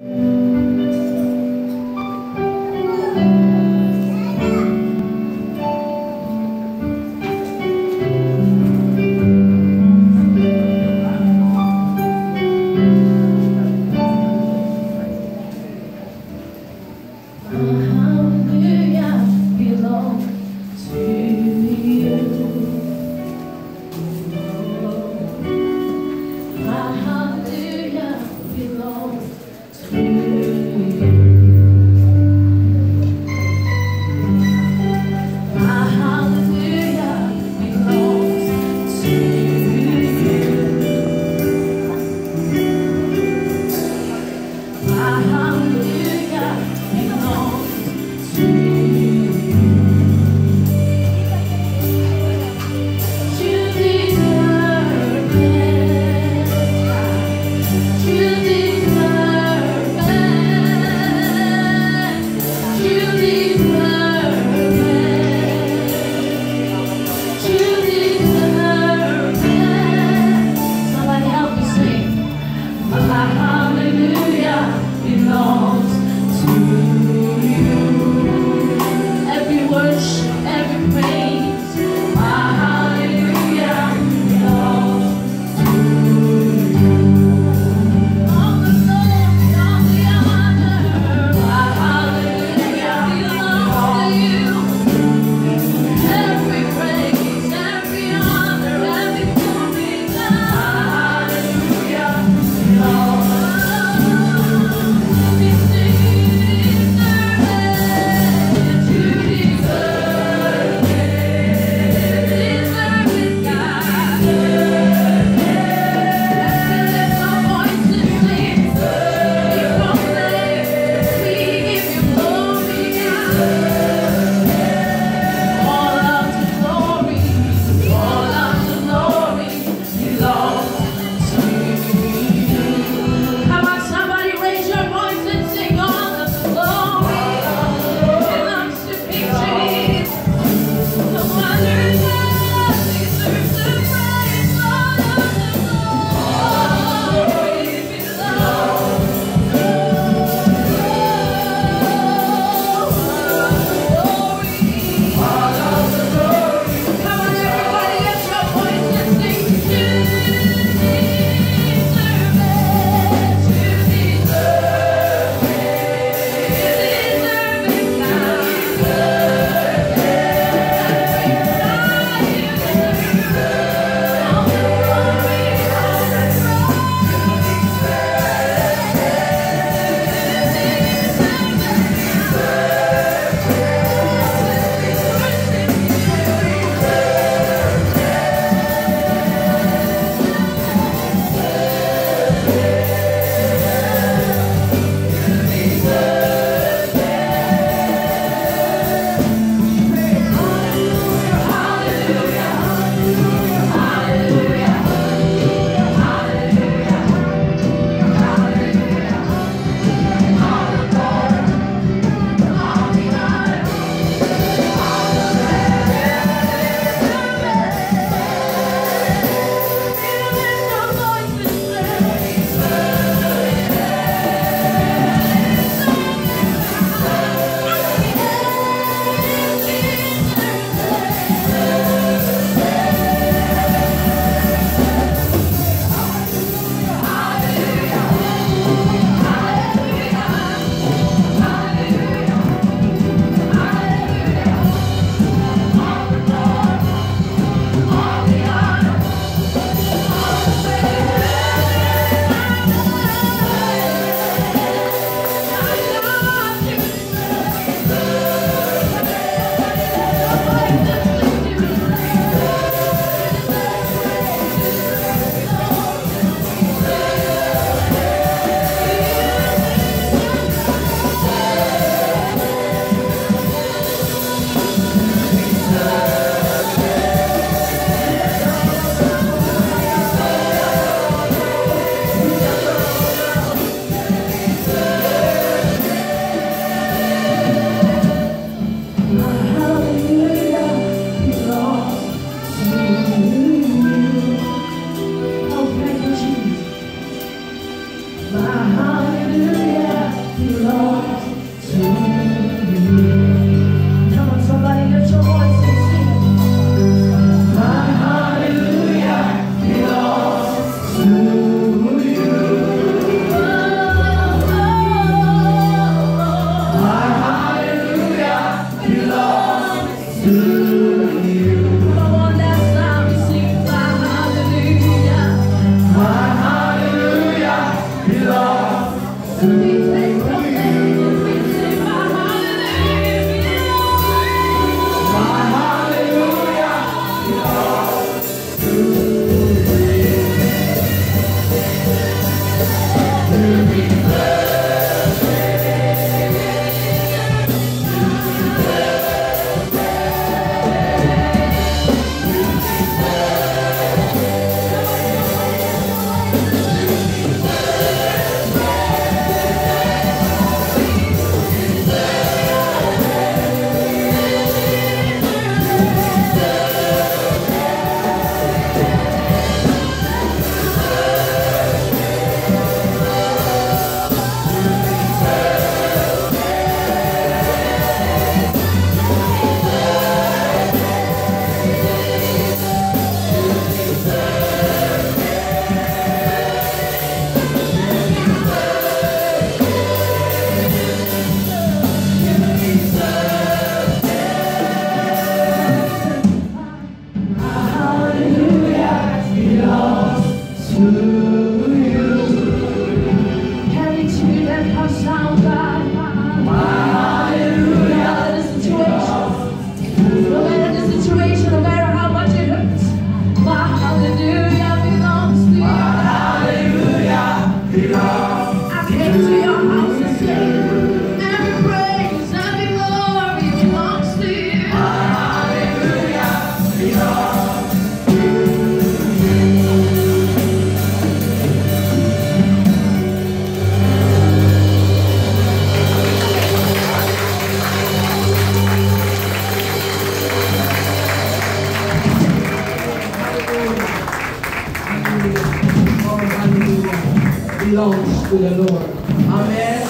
Thank mm -hmm. you. Belongs to the Lord. Amen.